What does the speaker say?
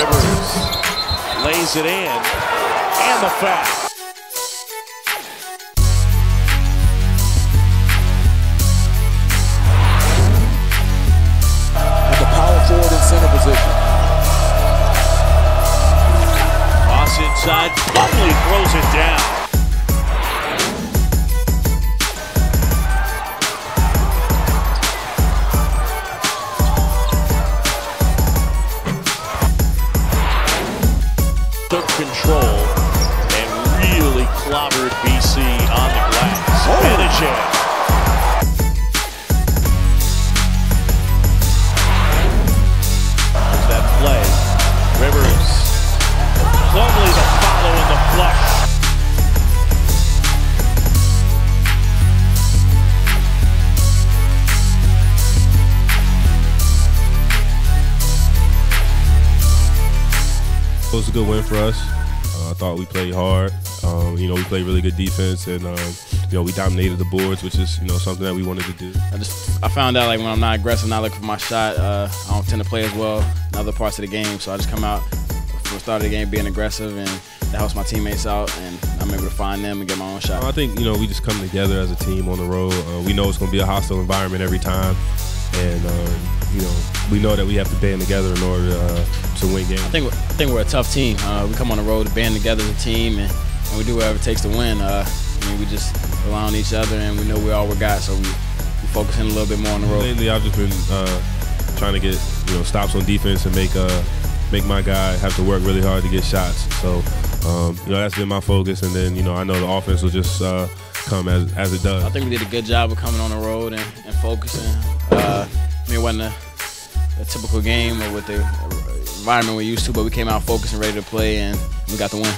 Rivers lays it in, and the foul. At the power forward and center position. Toss inside, throws it down. Took control and really clobbered BC on the glass. Oh. Gbinije. There's that play. Rivers. Plumlee the follow and the flush. It was a good win for us. Uh, I thought we played hard. Um, you know, we played really good defense, and um, you know, we dominated the boards, which is you know something that we wanted to do. I just I found out like when I'm not aggressive, not looking for my shot, uh, I don't tend to play as well in other parts of the game. So I just come out from the start of the game being aggressive, and that helps my teammates out, and I'm able to find them and get my own shot. I think you know we just come together as a team on the road. Uh, we know it's going to be a hostile environment every time, and um, you know we know that we have to band together in order uh, to win games. I think we're, I think we're a tough team. Uh, we come on the road to band together as a team, and, and we do whatever it takes to win. Uh, I mean, we just rely on each other, and we know we all we got, so we, we focus in a little bit more on the road. Lately, I've just been uh, trying to get you know stops on defense and make uh, make my guy have to work really hard to get shots. So um, you know that's been my focus, and then you know I know the offense will just uh, come as as it does. I think we did a good job of coming on the road and, and focusing. Uh, I mean, it wasn't a, a typical game or with the environment we're used to, but we came out focused and ready to play, and we got the win.